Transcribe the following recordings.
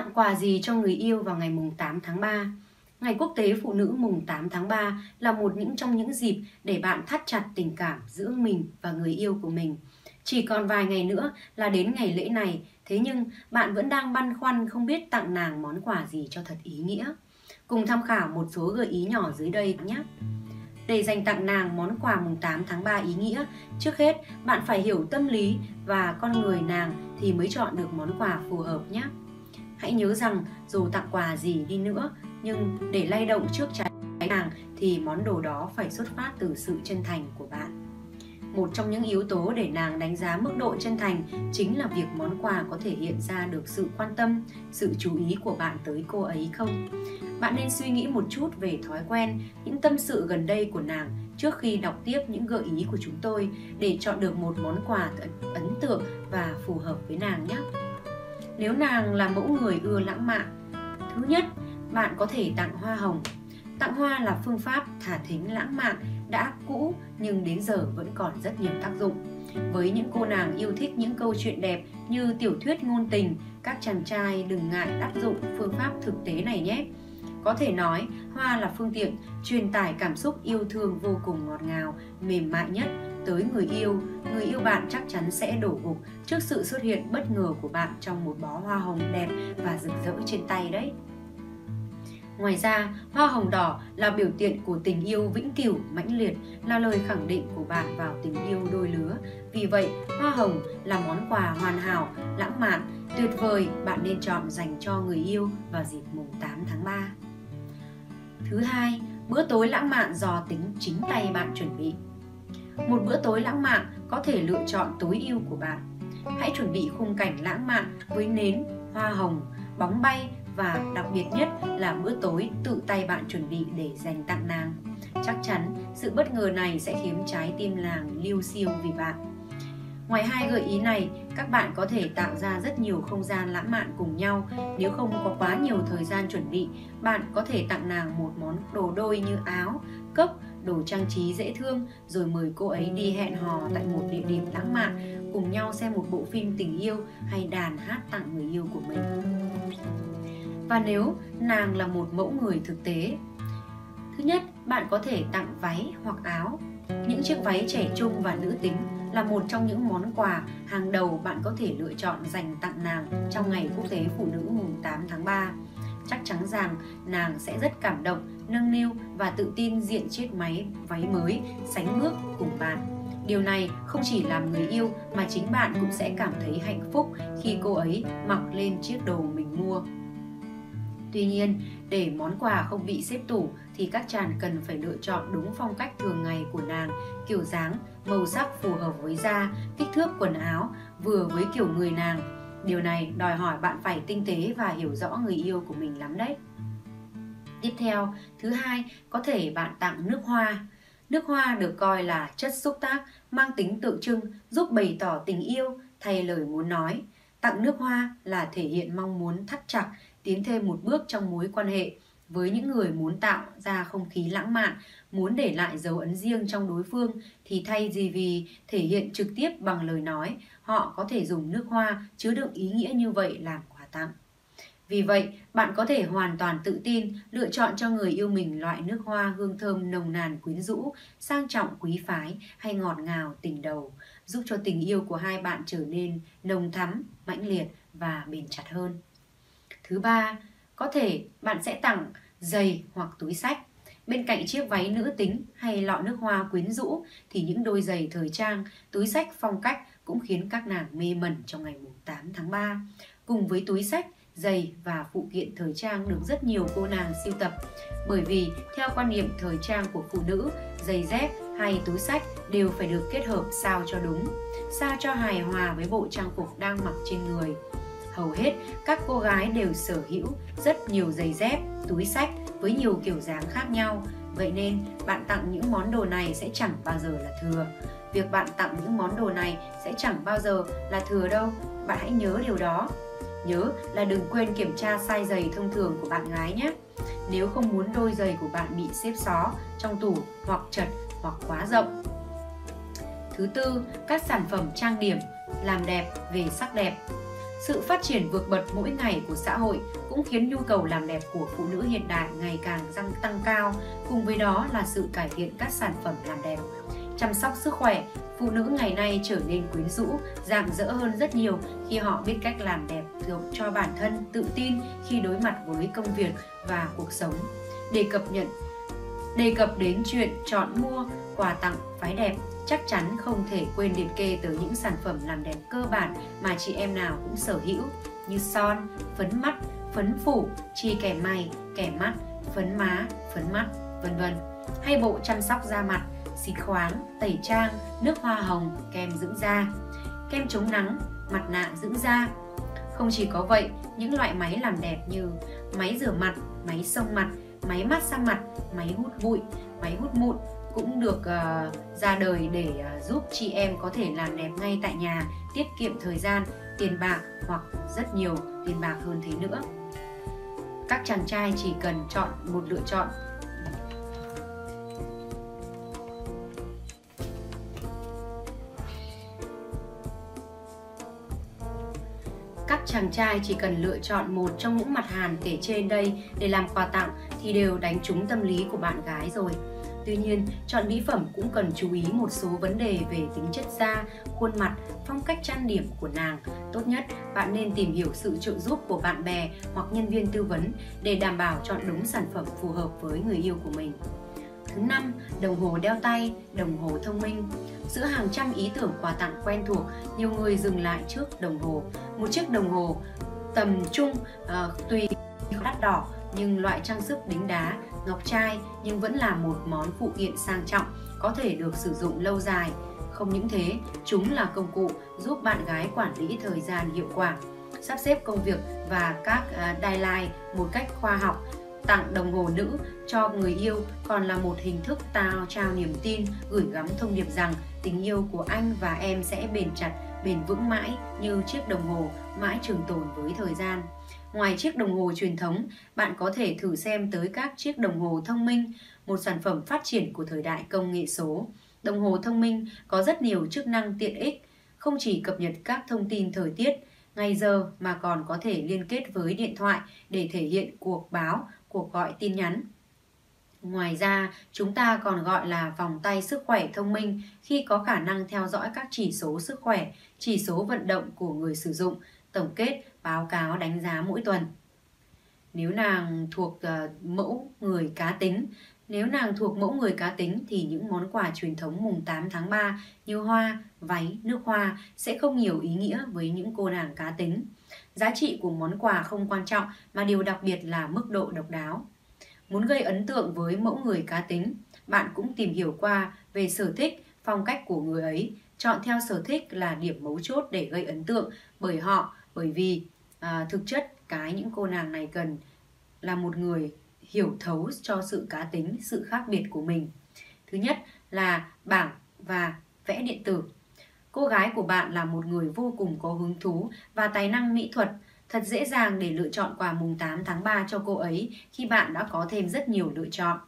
Tặng quà gì cho người yêu vào ngày mùng 8 tháng 3? Ngày Quốc tế Phụ nữ mùng 8 tháng 3 là một những trong những dịp để bạn thắt chặt tình cảm giữa mình và người yêu của mình. Chỉ còn vài ngày nữa là đến ngày lễ này, thế nhưng bạn vẫn đang băn khoăn không biết tặng nàng món quà gì cho thật ý nghĩa. Cùng tham khảo một số gợi ý nhỏ dưới đây nhé. Để dành tặng nàng món quà mùng 8 tháng 3 ý nghĩa, trước hết bạn phải hiểu tâm lý và con người nàng thì mới chọn được món quà phù hợp nhé. Hãy nhớ rằng dù tặng quà gì đi nữa, nhưng để lay động trước trái nàng thì món đồ đó phải xuất phát từ sự chân thành của bạn. Một trong những yếu tố để nàng đánh giá mức độ chân thành chính là việc món quà có thể hiện ra được sự quan tâm, sự chú ý của bạn tới cô ấy không. Bạn nên suy nghĩ một chút về thói quen, những tâm sự gần đây của nàng trước khi đọc tiếp những gợi ý của chúng tôi để chọn được một món quà ấn tượng và phù hợp với nàng nhé. Nếu nàng là mẫu người ưa lãng mạn, thứ nhất, bạn có thể tặng hoa hồng. Tặng hoa là phương pháp thả thính lãng mạn đã cũ nhưng đến giờ vẫn còn rất nhiều tác dụng. Với những cô nàng yêu thích những câu chuyện đẹp như tiểu thuyết ngôn tình, các chàng trai đừng ngại áp dụng phương pháp thực tế này nhé. Có thể nói, hoa là phương tiện truyền tải cảm xúc yêu thương vô cùng ngọt ngào, mềm mại nhất tới người yêu. Người yêu bạn chắc chắn sẽ đổ gục trước sự xuất hiện bất ngờ của bạn trong một bó hoa hồng đẹp và rực rỡ trên tay đấy. Ngoài ra, hoa hồng đỏ là biểu tượng của tình yêu vĩnh cửu, mãnh liệt, là lời khẳng định của bạn vào tình yêu đôi lứa. Vì vậy, hoa hồng là món quà hoàn hảo, lãng mạn, tuyệt vời bạn nên chọn dành cho người yêu vào dịp mùng 8 tháng 3. Thứ hai, bữa tối lãng mạn do tính chính tay bạn chuẩn bị. Một bữa tối lãng mạn có thể lựa chọn tối ưu của bạn. Hãy chuẩn bị khung cảnh lãng mạn với nến, hoa hồng, bóng bay và đặc biệt nhất là bữa tối tự tay bạn chuẩn bị để dành tặng nàng. Chắc chắn sự bất ngờ này sẽ khiến trái tim nàng lưu siêu vì bạn. Ngoài hai gợi ý này, các bạn có thể tạo ra rất nhiều không gian lãng mạn cùng nhau. Nếu không có quá nhiều thời gian chuẩn bị, bạn có thể tặng nàng một món đồ đôi như áo, cốc, đồ trang trí dễ thương rồi mời cô ấy đi hẹn hò tại một địa điểm lãng mạn, cùng nhau xem một bộ phim tình yêu hay đàn hát tặng người yêu của mình. Và nếu nàng là một mẫu người thực tế, thứ nhất, bạn có thể tặng váy hoặc áo. Những chiếc váy trẻ trung và nữ tính là một trong những món quà hàng đầu bạn có thể lựa chọn dành tặng nàng trong ngày quốc tế phụ nữ mùng 8 tháng 3. Chắc chắn rằng nàng sẽ rất cảm động, nâng niu và tự tin diện chiếc máy váy mới sánh bước cùng bạn. Điều này không chỉ làm người yêu mà chính bạn cũng sẽ cảm thấy hạnh phúc khi cô ấy mặc lên chiếc đồ mình mua. Tuy nhiên, để món quà không bị xếp tủ thì các chàng cần phải lựa chọn đúng phong cách thường ngày của nàng, kiểu dáng, màu sắc phù hợp với da, kích thước quần áo, vừa với kiểu người nàng. Điều này đòi hỏi bạn phải tinh tế và hiểu rõ người yêu của mình lắm đấy. Tiếp theo, thứ hai, có thể bạn tặng nước hoa. Nước hoa được coi là chất xúc tác mang tính tượng trưng giúp bày tỏ tình yêu thay lời muốn nói. Tặng nước hoa là thể hiện mong muốn thắt chặt, tiến thêm một bước trong mối quan hệ với những người muốn tạo ra không khí lãng mạn, muốn để lại dấu ấn riêng trong đối phương thì thay gì vì thể hiện trực tiếp bằng lời nói, họ có thể dùng nước hoa chứa đựng ý nghĩa như vậy làm quà tặng. Vì vậy, bạn có thể hoàn toàn tự tin lựa chọn cho người yêu mình loại nước hoa hương thơm nồng nàn quyến rũ, sang trọng quý phái hay ngọt ngào tình đầu, giúp cho tình yêu của hai bạn trở nên nồng thắm, mãnh liệt và bền chặt hơn. Thứ ba, có thể bạn sẽ tặng giày hoặc túi sách. Bên cạnh chiếc váy nữ tính hay lọ nước hoa quyến rũ thì những đôi giày thời trang, túi sách phong cách cũng khiến các nàng mê mẩn trong ngày 8 tháng 3. Cùng với túi sách, giày và phụ kiện thời trang được rất nhiều cô nàng siêu tập. Bởi vì theo quan niệm thời trang của phụ nữ, giày dép hay túi sách đều phải được kết hợp sao cho đúng, sao cho hài hòa với bộ trang phục đang mặc trên người hầu hết các cô gái đều sở hữu rất nhiều giày dép, túi sách với nhiều kiểu dáng khác nhau. Vậy nên bạn tặng những món đồ này sẽ chẳng bao giờ là thừa. Việc bạn tặng những món đồ này sẽ chẳng bao giờ là thừa đâu. Bạn hãy nhớ điều đó. Nhớ là đừng quên kiểm tra size giày thông thường của bạn gái nhé. Nếu không muốn đôi giày của bạn bị xếp xó trong tủ hoặc chật hoặc quá rộng. Thứ tư, các sản phẩm trang điểm làm đẹp về sắc đẹp sự phát triển vượt bật mỗi ngày của xã hội cũng khiến nhu cầu làm đẹp của phụ nữ hiện đại ngày càng tăng, tăng cao, cùng với đó là sự cải thiện các sản phẩm làm đẹp. Chăm sóc sức khỏe, phụ nữ ngày nay trở nên quyến rũ, rạng rỡ hơn rất nhiều khi họ biết cách làm đẹp được cho bản thân tự tin khi đối mặt với công việc và cuộc sống. Để cập nhật đề cập đến chuyện chọn mua quà tặng phái đẹp chắc chắn không thể quên liệt kê tới những sản phẩm làm đẹp cơ bản mà chị em nào cũng sở hữu như son, phấn mắt, phấn phủ, chi kẻ mày, kẻ mắt, phấn má, phấn mắt, vân vân. Hay bộ chăm sóc da mặt, xịt khoáng, tẩy trang, nước hoa hồng, kem dưỡng da, kem chống nắng, mặt nạ dưỡng da. Không chỉ có vậy, những loại máy làm đẹp như máy rửa mặt, máy xông mặt, máy mát xa mặt, máy hút bụi, máy hút mụn cũng được uh, ra đời để uh, giúp chị em có thể làm đẹp ngay tại nhà, tiết kiệm thời gian, tiền bạc hoặc rất nhiều tiền bạc hơn thế nữa. Các chàng trai chỉ cần chọn một lựa chọn các chàng trai chỉ cần lựa chọn một trong những mặt hàng kể trên đây để làm quà tặng thì đều đánh trúng tâm lý của bạn gái rồi. Tuy nhiên, chọn mỹ phẩm cũng cần chú ý một số vấn đề về tính chất da, khuôn mặt, phong cách trang điểm của nàng. Tốt nhất, bạn nên tìm hiểu sự trợ giúp của bạn bè hoặc nhân viên tư vấn để đảm bảo chọn đúng sản phẩm phù hợp với người yêu của mình. Thứ năm, đồng hồ đeo tay, đồng hồ thông minh. Giữa hàng trăm ý tưởng quà tặng quen thuộc, nhiều người dừng lại trước đồng hồ. Một chiếc đồng hồ tầm trung uh, tùy đắt đỏ nhưng loại trang sức đính đá, ngọc trai nhưng vẫn là một món phụ kiện sang trọng có thể được sử dụng lâu dài. Không những thế, chúng là công cụ giúp bạn gái quản lý thời gian hiệu quả, sắp xếp công việc và các à, deadline một cách khoa học tặng đồng hồ nữ cho người yêu còn là một hình thức tao trao niềm tin, gửi gắm thông điệp rằng tình yêu của anh và em sẽ bền chặt, bền vững mãi như chiếc đồng hồ mãi trường tồn với thời gian. Ngoài chiếc đồng hồ truyền thống, bạn có thể thử xem tới các chiếc đồng hồ thông minh, một sản phẩm phát triển của thời đại công nghệ số. Đồng hồ thông minh có rất nhiều chức năng tiện ích, không chỉ cập nhật các thông tin thời tiết, ngày giờ mà còn có thể liên kết với điện thoại để thể hiện cuộc báo cuộc gọi tin nhắn. Ngoài ra, chúng ta còn gọi là vòng tay sức khỏe thông minh khi có khả năng theo dõi các chỉ số sức khỏe, chỉ số vận động của người sử dụng, tổng kết, báo cáo đánh giá mỗi tuần. Nếu nàng thuộc uh, mẫu người cá tính, nếu nàng thuộc mẫu người cá tính thì những món quà truyền thống mùng 8 tháng 3 như hoa, váy, nước hoa sẽ không nhiều ý nghĩa với những cô nàng cá tính. Giá trị của món quà không quan trọng mà điều đặc biệt là mức độ độc đáo. Muốn gây ấn tượng với mẫu người cá tính, bạn cũng tìm hiểu qua về sở thích, phong cách của người ấy. Chọn theo sở thích là điểm mấu chốt để gây ấn tượng bởi họ, bởi vì à, thực chất cái những cô nàng này cần là một người hiểu thấu cho sự cá tính, sự khác biệt của mình. Thứ nhất là bảng và vẽ điện tử. Cô gái của bạn là một người vô cùng có hứng thú và tài năng mỹ thuật. Thật dễ dàng để lựa chọn quà mùng 8 tháng 3 cho cô ấy khi bạn đã có thêm rất nhiều lựa chọn.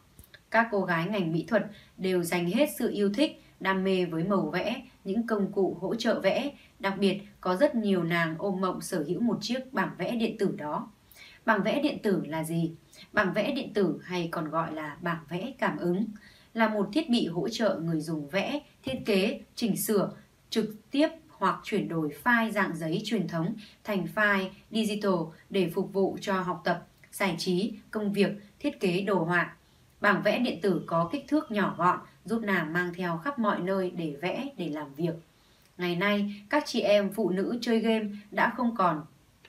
Các cô gái ngành mỹ thuật đều dành hết sự yêu thích, đam mê với màu vẽ, những công cụ hỗ trợ vẽ. Đặc biệt, có rất nhiều nàng ôm mộng sở hữu một chiếc bảng vẽ điện tử đó. Bảng vẽ điện tử là gì? Bảng vẽ điện tử hay còn gọi là bảng vẽ cảm ứng là một thiết bị hỗ trợ người dùng vẽ, thiết kế, chỉnh sửa trực tiếp hoặc chuyển đổi file dạng giấy truyền thống thành file digital để phục vụ cho học tập, giải trí, công việc, thiết kế đồ họa. Bảng vẽ điện tử có kích thước nhỏ gọn, giúp nàng mang theo khắp mọi nơi để vẽ, để làm việc. Ngày nay, các chị em phụ nữ chơi game đã không còn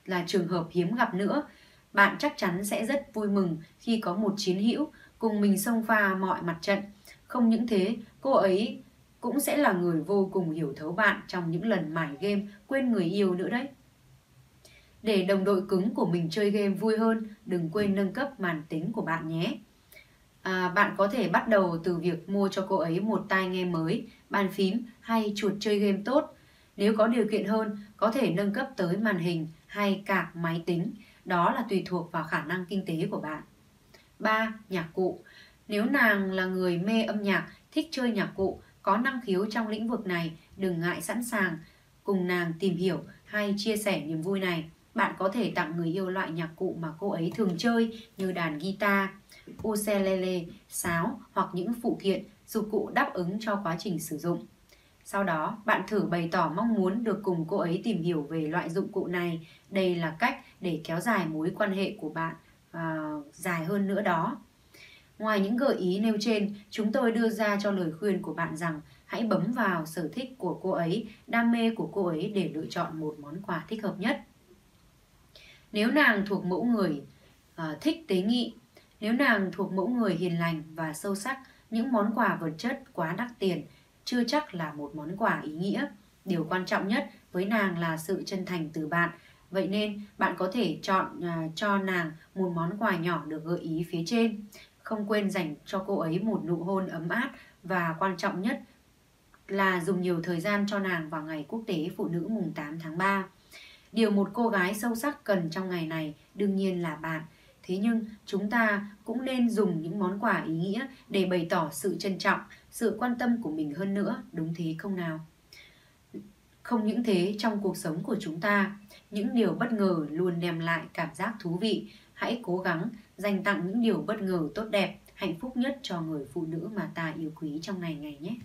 là trường hợp hiếm gặp nữa. Bạn chắc chắn sẽ rất vui mừng khi có một chiến hữu cùng mình xông pha mọi mặt trận. Không những thế, cô ấy cũng sẽ là người vô cùng hiểu thấu bạn trong những lần mải game quên người yêu nữa đấy. Để đồng đội cứng của mình chơi game vui hơn, đừng quên nâng cấp màn tính của bạn nhé. À, bạn có thể bắt đầu từ việc mua cho cô ấy một tai nghe mới, bàn phím hay chuột chơi game tốt. Nếu có điều kiện hơn, có thể nâng cấp tới màn hình hay cạc máy tính. Đó là tùy thuộc vào khả năng kinh tế của bạn. 3. Nhạc cụ Nếu nàng là người mê âm nhạc, thích chơi nhạc cụ, có năng khiếu trong lĩnh vực này, đừng ngại sẵn sàng cùng nàng tìm hiểu hay chia sẻ niềm vui này. Bạn có thể tặng người yêu loại nhạc cụ mà cô ấy thường chơi như đàn guitar, ukulele, sáo hoặc những phụ kiện, dụng cụ đáp ứng cho quá trình sử dụng. Sau đó, bạn thử bày tỏ mong muốn được cùng cô ấy tìm hiểu về loại dụng cụ này. Đây là cách để kéo dài mối quan hệ của bạn à, dài hơn nữa đó. Ngoài những gợi ý nêu trên, chúng tôi đưa ra cho lời khuyên của bạn rằng hãy bấm vào sở thích của cô ấy, đam mê của cô ấy để lựa chọn một món quà thích hợp nhất. Nếu nàng thuộc mẫu người uh, thích tế nghị, nếu nàng thuộc mẫu người hiền lành và sâu sắc, những món quà vật chất quá đắt tiền chưa chắc là một món quà ý nghĩa. Điều quan trọng nhất với nàng là sự chân thành từ bạn. Vậy nên bạn có thể chọn uh, cho nàng một món quà nhỏ được gợi ý phía trên. Không quên dành cho cô ấy một nụ hôn ấm áp và quan trọng nhất là dùng nhiều thời gian cho nàng vào ngày quốc tế phụ nữ mùng 8 tháng 3. Điều một cô gái sâu sắc cần trong ngày này đương nhiên là bạn. Thế nhưng chúng ta cũng nên dùng những món quà ý nghĩa để bày tỏ sự trân trọng, sự quan tâm của mình hơn nữa, đúng thế không nào? Không những thế trong cuộc sống của chúng ta, những điều bất ngờ luôn đem lại cảm giác thú vị. Hãy cố gắng dành tặng những điều bất ngờ tốt đẹp, hạnh phúc nhất cho người phụ nữ mà ta yêu quý trong ngày ngày nhé.